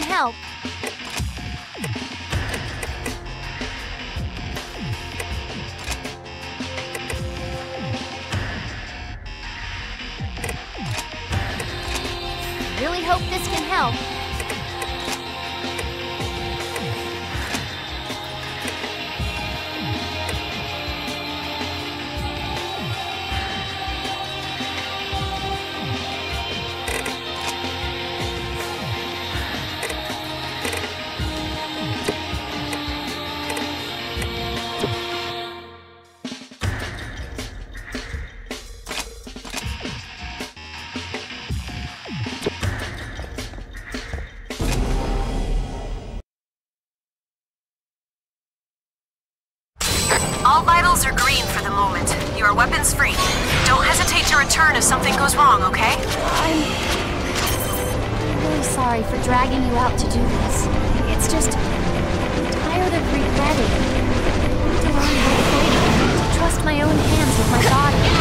can help. Really hope this can help. Vitals are green for the moment. You are weapons free. Don't hesitate to return if something goes wrong, okay? I'm really sorry for dragging you out to do this. It's just I'm tired of regretting. To learn how to trust my own hands with my body.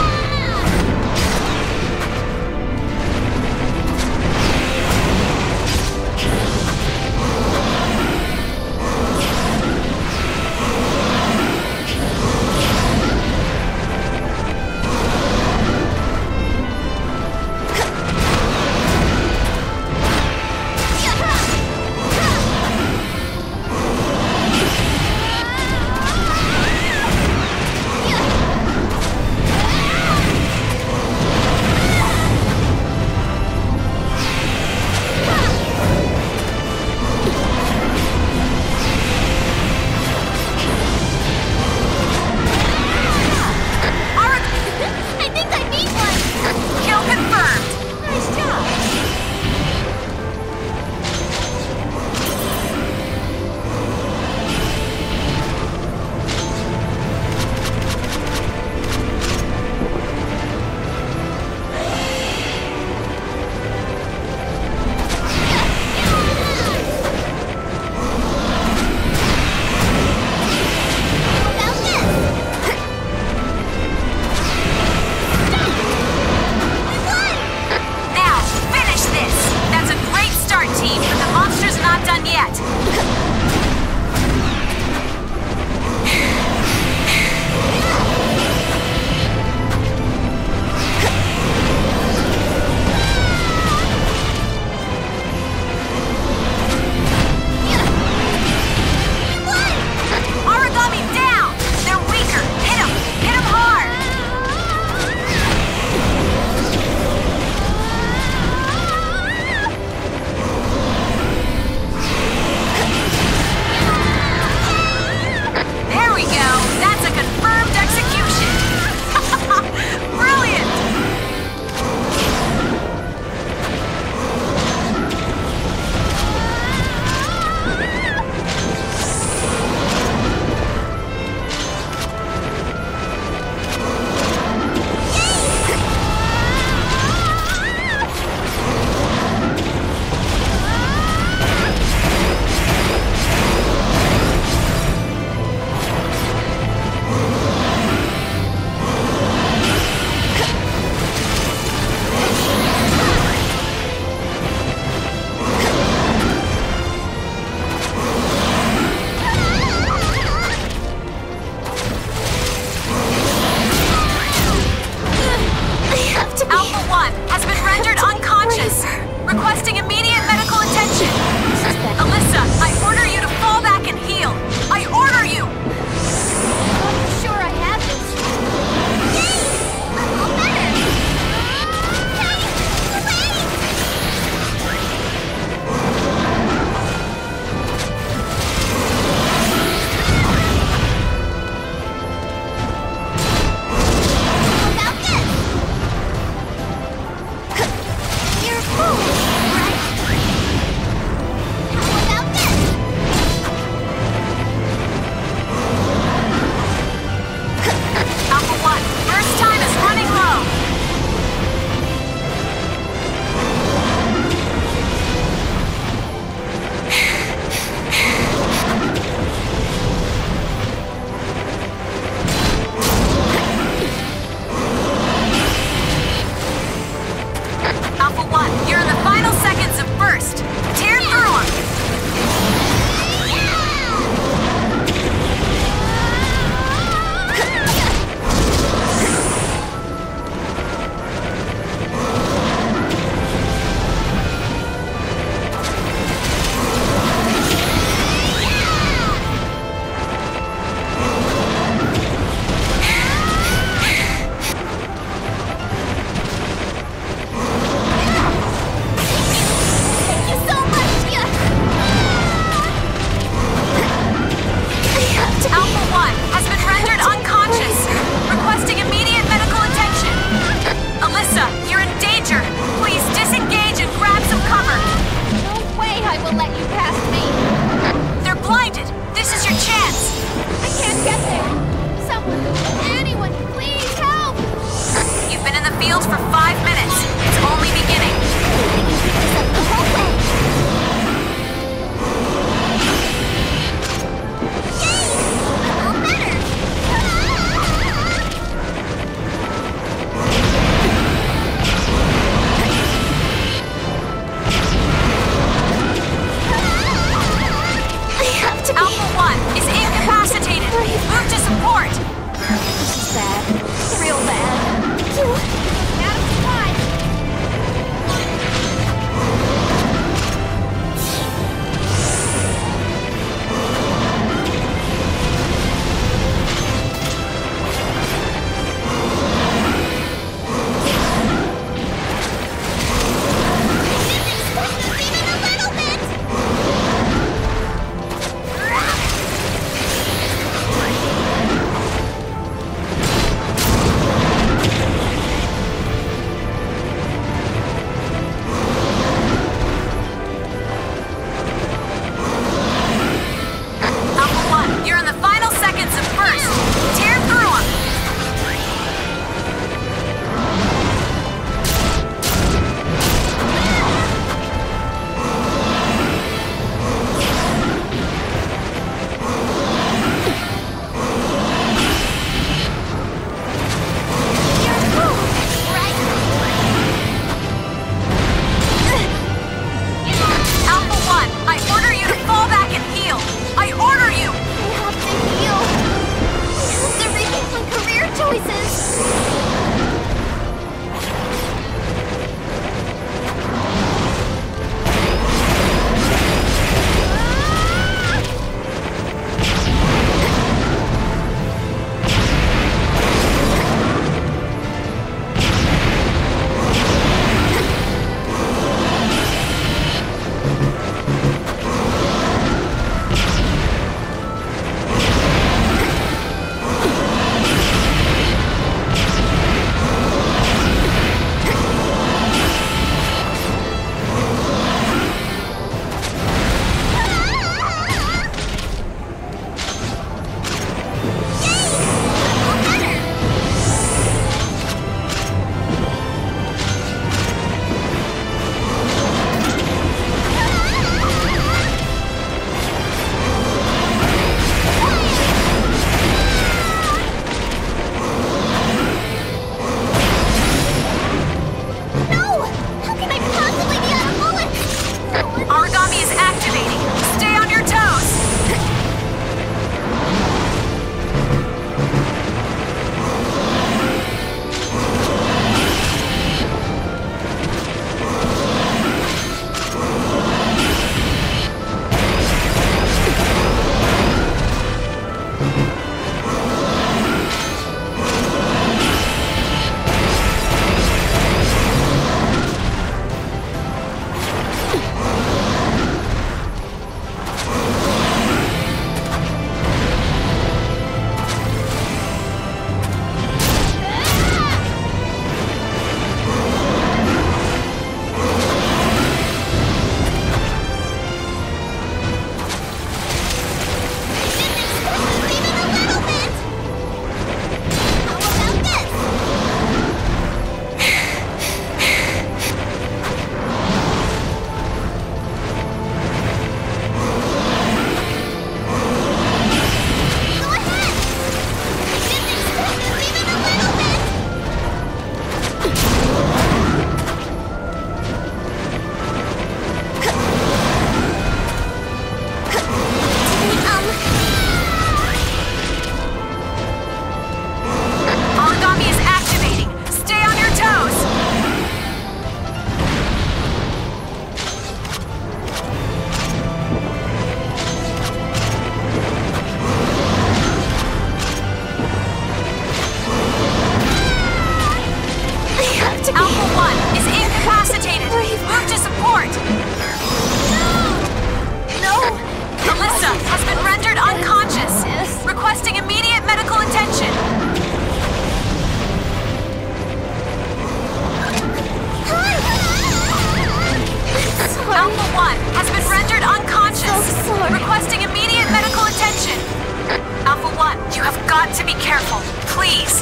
careful, please.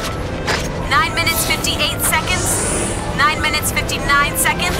9 minutes 58 seconds. 9 minutes 59 seconds.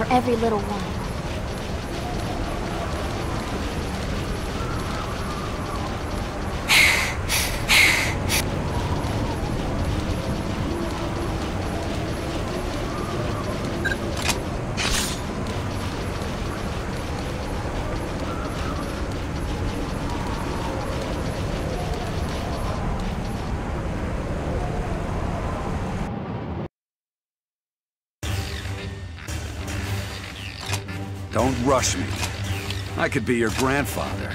for every little one. Don't rush me. I could be your grandfather.